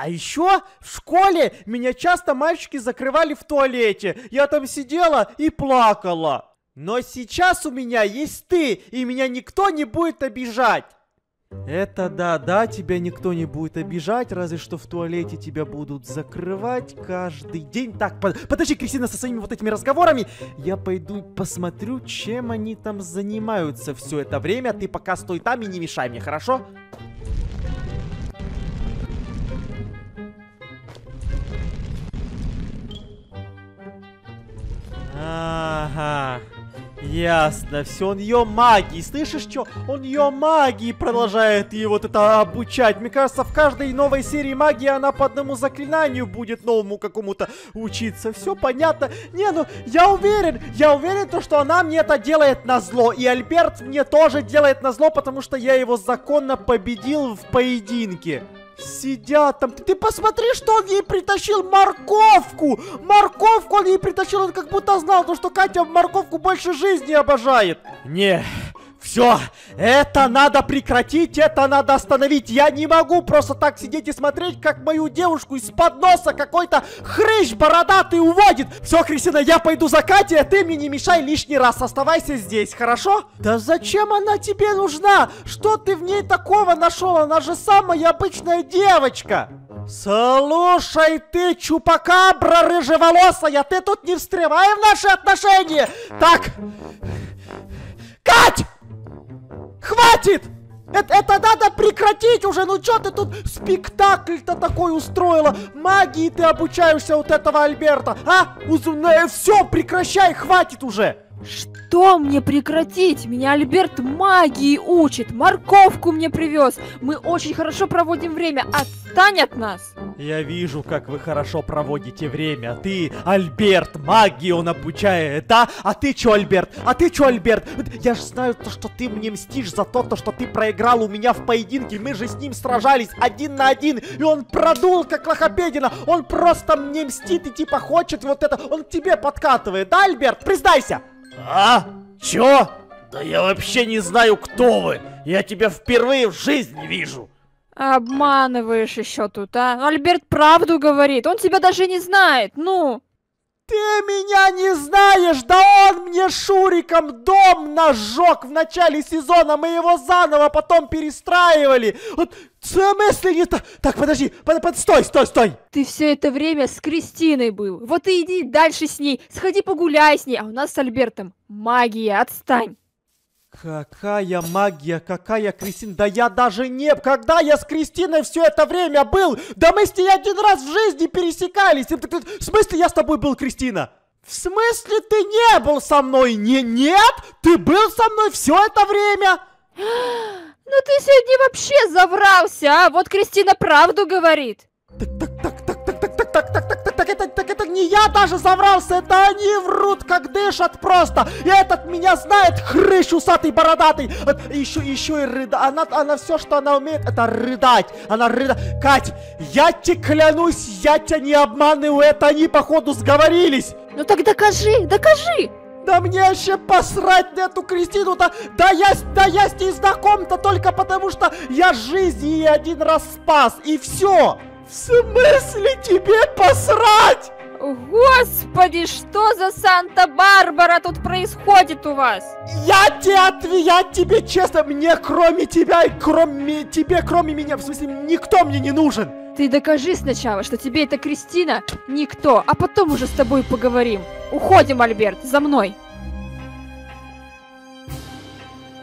А еще в школе меня часто мальчики закрывали в туалете. Я там сидела и плакала. Но сейчас у меня есть ты, и меня никто не будет обижать. Это да, да, тебя никто не будет обижать, разве что в туалете тебя будут закрывать каждый день. Так, под, подожди, Кристина, со своими вот этими разговорами. Я пойду посмотрю, чем они там занимаются все это время. Ты пока стой там и не мешай мне, хорошо? Ясно, все, он ее магией, слышишь, что? Он ее магией продолжает и вот это обучать. Мне кажется, в каждой новой серии магии она по одному заклинанию будет новому какому-то учиться. Все понятно. Не, ну, я уверен, я уверен, то, что она мне это делает на зло. И Альберт мне тоже делает на зло, потому что я его законно победил в поединке. Сидят там. Ты, посмотри, что он ей притащил морковку. Морковку он ей притащил. Он как будто знал, то, что Катя морковку больше жизни обожает. Не, все, это надо прекратить, это надо остановить. Я не могу просто так сидеть и смотреть, как мою девушку из-под носа какой-то хрыщ бородатый уводит. Все, Кристина, я пойду за Катей, а ты мне не мешай лишний раз. Оставайся здесь, хорошо? Да зачем она тебе нужна? Что ты в ней такого нашел? Она же самая обычная девочка. Слушай ты, чупакабра рыжеволосая, ты тут не встревай в наши отношения. Так, Кать! Хватит! Это, это надо прекратить уже, ну что ты тут спектакль-то такой устроила? Магии ты обучаешься вот этого Альберта, а? Э, Все, прекращай, хватит уже! Что мне прекратить? Меня Альберт магии учит, морковку мне привез. Мы очень хорошо проводим время, отстань от нас. Я вижу, как вы хорошо проводите время. Ты, Альберт, магии он обучает, да? А ты чё, Альберт? А ты чё, Альберт? Я же знаю то, что ты мне мстишь за то, то, что ты проиграл у меня в поединке. Мы же с ним сражались один на один, и он продул, как лохопедина. Он просто мне мстит и типа хочет вот это. Он к тебе подкатывает, да, Альберт? Признайся! А? Чё? Да я вообще не знаю, кто вы. Я тебя впервые в жизни вижу. Обманываешь еще тут, а? Альберт правду говорит. Он тебя даже не знает. Ну. Ты меня не знаешь, да он мне Шуриком дом нажег в начале сезона, мы его заново потом перестраивали. Вот смысле не так? Так, подожди, под, под, стой, стой, стой. Ты все это время с Кристиной был. Вот и иди дальше с ней, сходи погуляй с ней, а у нас с Альбертом магия, отстань. Какая магия, какая Кристина, да я даже не... Когда я с Кристиной все это время был? Да мы с ней один раз в жизни пересекались. В смысле я с тобой был, Кристина? В смысле ты не был со мной? Не, нет? Ты был со мной все это время? Ну ты сегодня вообще заврался, а? Вот Кристина правду говорит. Так, так, так, так, так, так, так, так, так, так, не я даже заврался, это они врут, как дышат просто. И этот меня знает, хрыщ усатый, бородатый. Еще, еще и рыда. Она, она все, что она умеет, это рыдать. Она рыда. Кать, я тебе клянусь, я тебя не обманываю, это они, походу, сговорились. Ну так докажи, докажи. Да мне вообще посрать на эту Кристину-то! Да я, да я с ней знаком-то только потому, что я жизнь ей один раз спас, и все! В смысле тебе посрать? Господи, что за Санта-Барбара тут происходит у вас? Я тебе, я тебе честно, мне кроме тебя и кроме тебе, кроме меня, в смысле, никто мне не нужен. Ты докажи сначала, что тебе эта Кристина никто, а потом уже с тобой поговорим. Уходим, Альберт, за мной.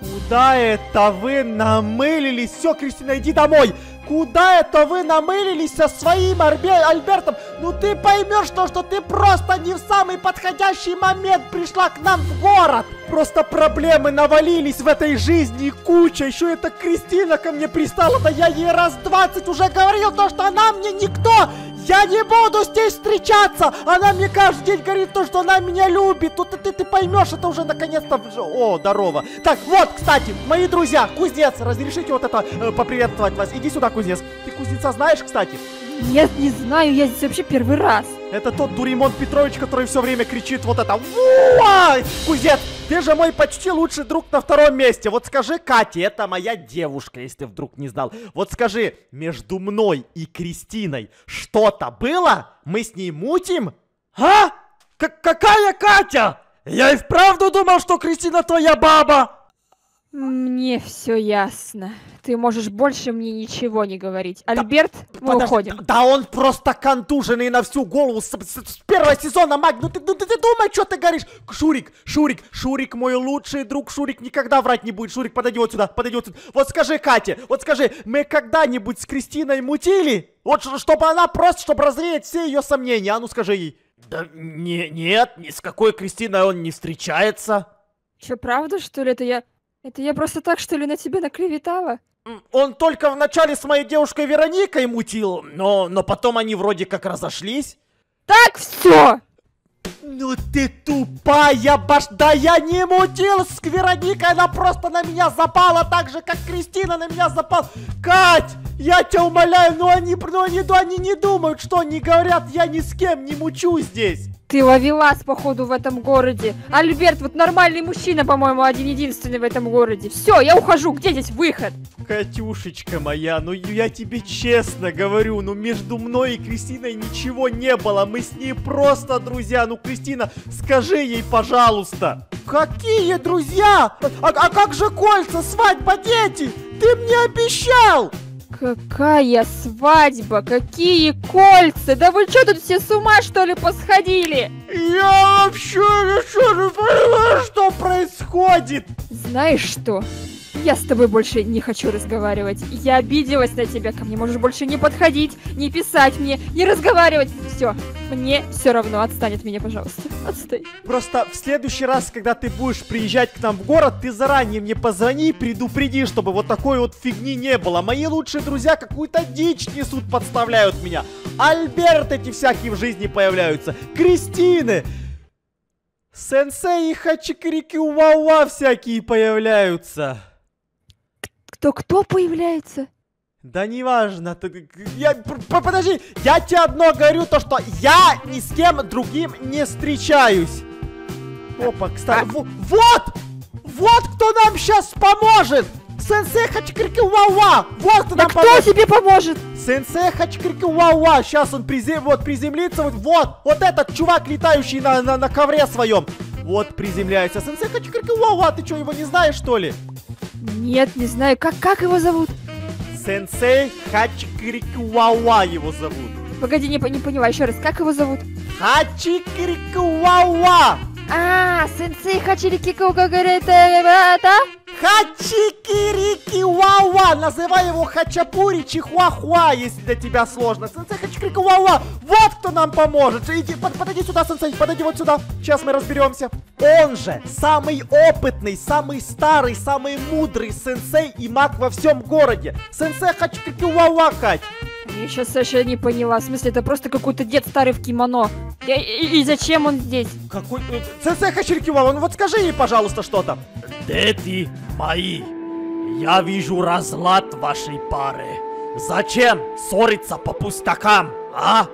Куда это вы намылились? Все, Кристина, иди домой. Куда это вы намылились со своим Арбе Альбертом? Ну ты поймешь то, что ты просто не в самый подходящий момент пришла к нам в город. Просто проблемы навалились в этой жизни куча. Еще эта Кристина ко мне пристала, да я ей раз 20 уже говорил то, что она мне никто. Я не буду ней встречаться! Она мне каждый день говорит то, что она меня любит. Тут ты, ты, ты поймешь это уже наконец-то. О, здорово. Так, вот, кстати, мои друзья, кузнец, разрешите вот это э, поприветствовать вас. Иди сюда, кузнец. Ты кузнеца знаешь, кстати? Нет, не знаю, я здесь вообще первый раз. Это тот Дуримон Петрович, который все время кричит вот это «Уа! Кузнец, ты же мой почти лучший друг на втором месте. Вот скажи, Катя, это моя девушка, если вдруг не знал. Вот скажи, между мной и Кристиной что-то было? Мы с ней мутим? А? К какая Катя? Я и вправду думал, что Кристина твоя баба! Мне все ясно. Ты можешь больше мне ничего не говорить. Альберт, мы Подожди, уходим. Да он просто контуженный на всю голову с, с- с первого сезона маг. Ну ты, ну ты, ты думай, что ты говоришь? Шурик, Шурик, Шурик мой лучший друг. Шурик никогда врать не будет. Шурик, подойди вот сюда, подойди вот сюда. Вот скажи, Кате, вот скажи, мы когда-нибудь с Кристиной мутили? Вот чтобы она просто, чтобы развеять все ее сомнения. А ну скажи ей. Да не, нет, ни с какой Кристиной он не встречается. Че, правда, что ли? Это я... Это я просто так, что ли, на тебя наклеветала? Он только вначале с моей девушкой Вероникой мутил, но, но потом они вроде как разошлись. Так, все! Ну ты тупая баш... Да я не мутил с Вероникой, она просто на меня запала так же, как Кристина на меня запала. Кать, я тебя умоляю, ну они, ну они, ну они не думают, что они говорят, я ни с кем не мучу здесь. Ты ловелас, походу, в этом городе. Альберт, вот нормальный мужчина, по-моему, один-единственный в этом городе. Все, я ухожу. Где здесь выход? Катюшечка моя, ну я тебе честно говорю, ну между мной и Кристиной ничего не было, мы с ней просто друзья. Ну, Кристина, скажи ей, пожалуйста. Какие друзья? А, а как же кольца, свадьба, дети? Ты мне обещал! Какая свадьба? Какие кольца? Да вы что тут все с ума, что ли, посходили? Я вообще ничего не понимаю, что происходит. Знаешь что? Я с тобой больше не хочу разговаривать. Я обиделась на тебя. Ко мне можешь больше не подходить, не писать мне, не разговаривать. Все, мне все равно. Отстань от меня, пожалуйста. Отстань. Просто в следующий раз, когда ты будешь приезжать к нам в город, ты заранее мне позвони предупреди, чтобы вот такой вот фигни не было. Мои лучшие друзья какую-то дичь несут, подставляют меня. Альберт эти всякие в жизни появляются. Кристины. Сенсей и хачикрики уауа всякие появляются. Кто-кто появляется? Да неважно, ты, я, подожди, я тебе одно говорю, то что я ни с кем другим не встречаюсь. Опа, кстати, А- во- вот, вот кто нам сейчас поможет. Сенсей Хачкрики Уауа, вот кто Да нам кто поможет. тебе поможет? Сенсей Хачкрики Уауа, сейчас он призем, вот приземлится, вот, вот, вот этот чувак, летающий на, на, на ковре своем. Вот приземляется. Сенсей Хачкрики Уауа, ты что, его не знаешь, что ли? Нет, не знаю. Как, как его зовут? Сенсей Хачкрики Уауа его зовут. Погоди, не, не поняла. Еще раз, как его зовут? Хачикрикуауа! А, сенсей Хачирики Кугагарета, да? Хачикирикуауа! Называй его Хачапури Чихуахуа, если для тебя сложно. Сенсей Хачикрикуауа! Вот кто нам поможет! Иди, под- подойди сюда, сенсей, подойди вот сюда. Сейчас мы разберемся. Он же самый опытный, самый старый, самый мудрый сенсей и маг во всем городе. Сенсей Хачикрикуауа, Кать. Я сейчас вообще не поняла. В смысле, это просто какой-то дед старый в кимоно. И, и- и зачем он здесь? Какой... э, Сенсей Хачикрикуауа, ну вот скажи ей, пожалуйста, что-то. Дети мои, я вижу разлад вашей пары. Зачем ссориться по пустякам, а?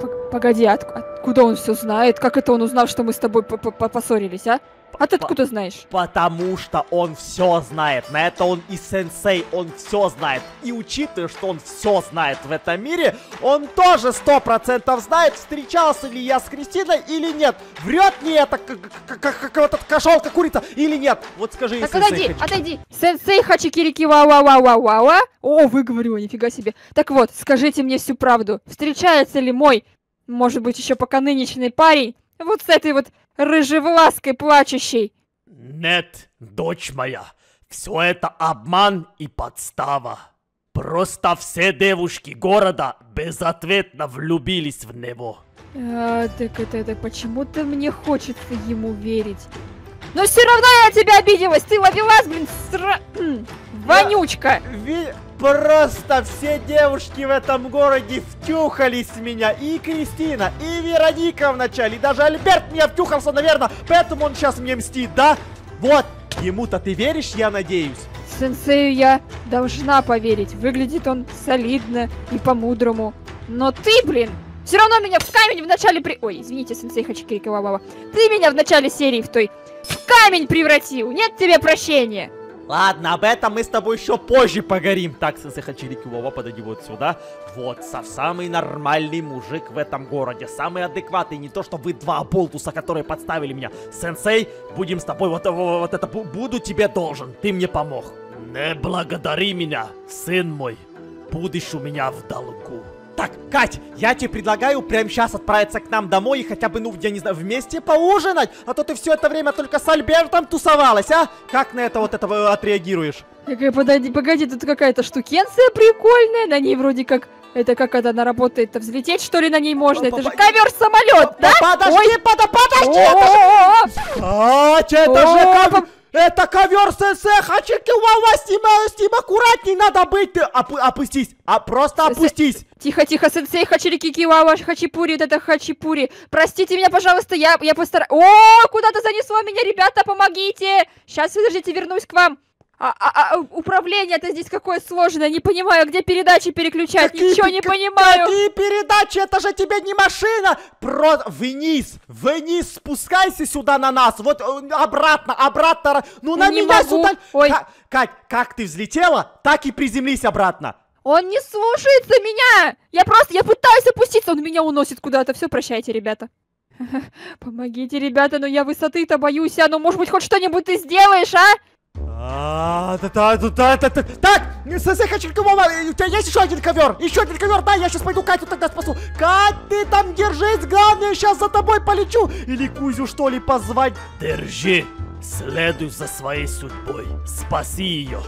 П- Погоди, от- откуда он все знает? Как это он узнал, что мы с тобой п- п- поссорились, а? А ты откуда знаешь? Потому что он все знает. На это он и сенсей, он все знает. И учитывая, что он все знает в этом мире, он тоже сто процентов знает, встречался ли я с Кристиной или нет. Врет ли это, как, этот кошелка курица или нет. Вот скажи, Так сенсей, отойди, отойди. Сенсей Хачикирики ва ва ва ва ва ва О, выговорила, нифига себе. Так вот, скажите мне всю правду. Встречается ли мой, может быть, еще пока нынешний парень, вот с этой вот рыжевлаской плачущей? Нет, дочь моя, все это обман и подстава. Просто все девушки города безответно влюбились в него. А, так это, это почему-то мне хочется ему верить. Но все равно я тебя обиделась. Ты ловилась, блин, сра... вонючка. Ви- Просто все девушки в этом городе втюхались в меня. И Кристина, и Вероника вначале, и даже Альберт мне втюхался, наверное, поэтому он сейчас мне мстит, да? Вот, ему-то ты веришь, я надеюсь? Сенсею я должна поверить. Выглядит он солидно и по-мудрому. Но ты, блин, все равно меня в камень в начале при... Ой, извините, сенсей Вавава. Ты меня в начале серии в той... В камень превратил! Нет тебе прощения! Ладно, об этом мы с тобой еще позже поговорим. Так, сенсей Хачирики Вова, подойди вот сюда. Вот, самый нормальный мужик в этом городе. Самый адекватный, не то что вы два болтуса, которые подставили меня. Сенсей, будем с тобой вот, вот, вот это... бу- Буду тебе должен. Ты мне помог. Не благодари меня, сын мой. Будешь у меня в долгу. Так, Кать, я тебе предлагаю прямо сейчас отправиться к нам домой и хотя бы, ну, я не знаю, вместе поужинать. А то ты все это время только с Альбертом тусовалась, а? Как на это вот это э, отреагируешь? Такая, подойди, погоди, тут какая-то штукенция прикольная, на ней вроде как... Это как это она работает-то? Взлететь, что ли, на ней можно? Это же ковер-самолет, да? Подожди, подо- подожди! О-о-о! Кать, это же! Это ковер сенсей, хачики, вау, с ним, э, с ним аккуратней надо быть. Ты опу- опустись, а просто опустись. Тихо, тихо, сенсей, хачирики, вава, хачипури, это хачипури. Простите меня, пожалуйста, я, я постараюсь. О, куда-то занесло меня, ребята, помогите. Сейчас, подождите, вернусь к вам. А, а- а, управление-то здесь какое сложное, не понимаю, где передачи переключать, Какие ничего не к- понимаю. Какие передачи? Это же тебе не машина! Про... Вниз! Вниз спускайся сюда на нас! Вот э, обратно, обратно! ра- Ну на Не меня могу. сюда! Ой. Ка- Кать, как ты взлетела, так и приземлись обратно! Он не слушается меня! Я просто, я пытаюсь опуститься, он меня уносит куда-то. Все, прощайте, ребята. Помогите, ребята, но я высоты-то боюсь, а ну, может быть, хоть что-нибудь ты сделаешь, а? А, да, да, да, да, да. Так, сенсей Хачикова, у тебя есть еще один ковер? Еще один ковер, да, я сейчас пойду Катю тогда спасу. Кать, ты там держись, главное, сейчас за тобой полечу. Или Кузю, что ли, позвать? Держи, следуй за своей судьбой. Спаси ее.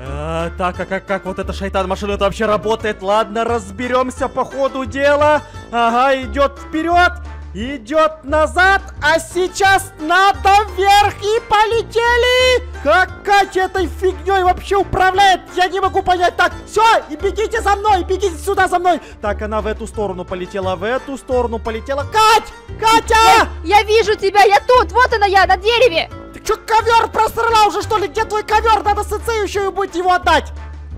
А, так, а как, как вот эта шайтан-машина это вообще работает? Ладно, разберемся по ходу дела. Ага, идет вперед, идет назад, а сейчас надо вверх и полетели! Как Катя этой фигней вообще управляет? Я не могу понять. Так, все, и бегите за мной, бегите сюда за мной. Так, она в эту сторону полетела, в эту сторону полетела. Кать! Катя! Я вижу тебя, я тут, вот она я, на дереве! Ты что, ковер просрала уже, что ли? Где твой ковер? Надо сенсею еще и будет его отдать.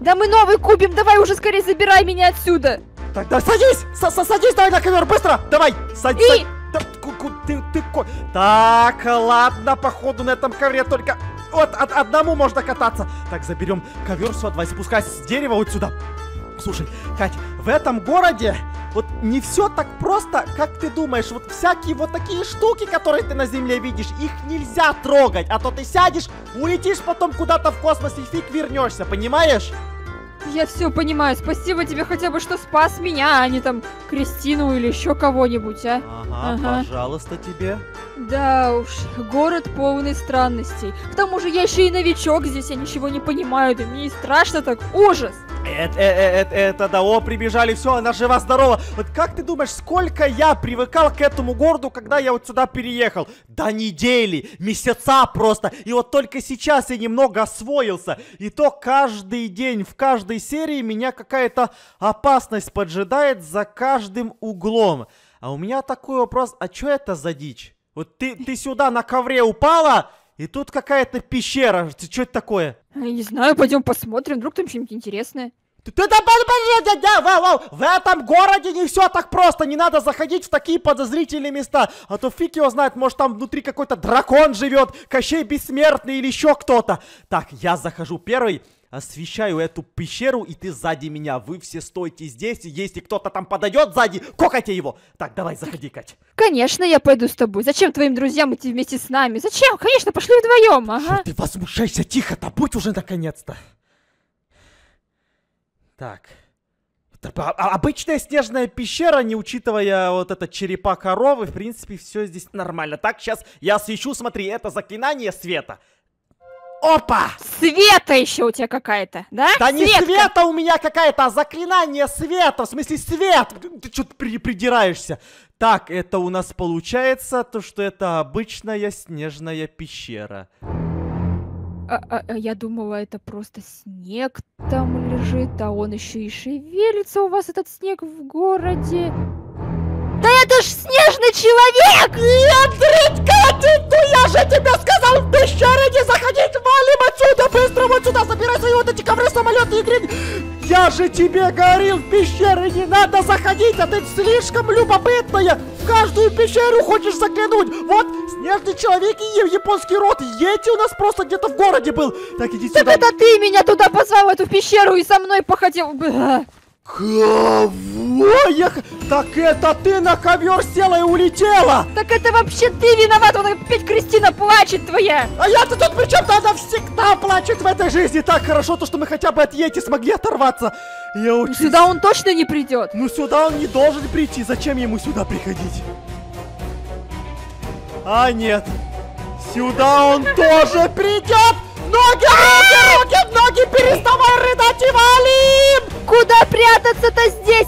Да мы новый купим, давай уже скорее забирай меня отсюда! Тогда садись! С- с- садись давай на ковер, быстро! Давай! Садись! И- Да, ку- ку- ты, ты ко- Так, ладно, походу на этом ковре только вот от одному можно кататься. Так, заберем ковер, все, давай спускайся с дерева вот сюда. Слушай, Кать, в этом городе вот не все так просто, как ты думаешь. Вот всякие вот такие штуки, которые ты на земле видишь, их нельзя трогать. А то ты сядешь, улетишь потом куда-то в космос и фиг вернешься, понимаешь? Я все понимаю, спасибо тебе хотя бы, что спас меня, а не там Кристину или еще кого-нибудь, а? Ага, Ага. пожалуйста тебе. Да уж, город полный странностей. К тому же я еще и новичок здесь, я ничего не понимаю, да мне и страшно так, ужас! Это, э, э, э, это да, о, прибежали, все, она жива-здорова. Вот как ты думаешь, сколько я привыкал к этому городу, когда я вот сюда переехал? До недели, месяца просто. И вот только сейчас я немного освоился. И то каждый день, в каждой серии меня какая-то опасность поджидает за каждым углом. А у меня такой вопрос, а что это за дичь? Вот ты, ты сюда на ковре упала, и тут какая-то пещера. Что это такое? Я не знаю, пойдем посмотрим, вдруг там что-нибудь интересное. Ты, да, да, в этом городе не все так просто, не надо заходить в такие подозрительные места, а то фиг его знает, может там внутри какой-то дракон живет, Кощей Бессмертный или еще кто-то. Так, я захожу первый, освещаю эту пещеру, и ты сзади меня, вы все стойте здесь, и если кто-то там подойдет сзади, кокайте его. Так, давай, заходи, Кать. Конечно, я пойду с тобой. Зачем твоим друзьям идти вместе с нами? Зачем? Конечно, пошли вдвоем, ага. Что ты возмущайся, тихо-то, будь уже наконец-то. Так. А- обычная снежная пещера, не учитывая вот это черепа коровы, в принципе, все здесь нормально. Так, сейчас я освещу, смотри, это заклинание света. Опа! Света еще у тебя какая-то, да? Да не Светка. света у меня какая-то, а заклинание света, в смысле свет! Ты что-то при- придираешься. Так, это у нас получается то, что это обычная снежная пещера. А, а- а я думала, это просто снег там лежит, а он еще и шевелится у вас этот снег в городе. Да это ж снежный человек! Нет, Дритка, ты, ну я же тебе сказал, в пещере не заходить, валим отсюда, быстро вот сюда, собирай свои вот эти ковры, самолеты и грень. Я же тебе говорил, в пещеры не надо заходить, а ты слишком любопытная. В каждую пещеру хочешь заглянуть. Вот, снежный человек и японский род, Йети у нас просто где-то в городе был. Так, иди Так сюда. это ты меня туда позвал, в эту пещеру, и со мной походил. Кого? Я Так это ты на ковер села и улетела! Так это вообще ты виноват, вон опять Кристина плачет твоя! А я-то тут при чем-то она всегда плачет в этой жизни. Так хорошо, то, что мы хотя бы от Йети смогли оторваться. Я очень... Сюда он точно не придет. Ну сюда он не должен прийти. Зачем ему сюда приходить? А нет. Сюда он тоже придет. Ноги, Этот это здесь.